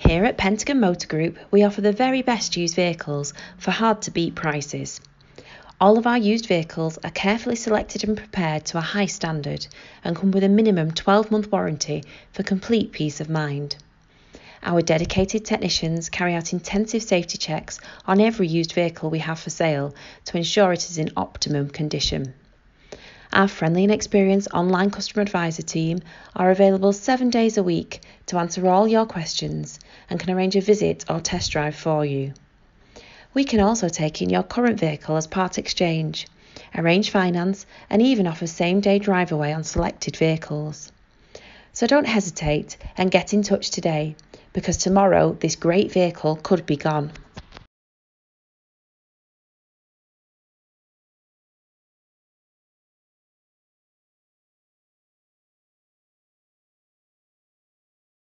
Here at Pentagon Motor Group, we offer the very best used vehicles for hard to beat prices. All of our used vehicles are carefully selected and prepared to a high standard and come with a minimum 12 month warranty for complete peace of mind. Our dedicated technicians carry out intensive safety checks on every used vehicle we have for sale to ensure it is in optimum condition. Our friendly and experienced online customer advisor team are available seven days a week to answer all your questions and can arrange a visit or test drive for you. We can also take in your current vehicle as part exchange, arrange finance, and even offer same day drive away on selected vehicles. So don't hesitate and get in touch today because tomorrow this great vehicle could be gone.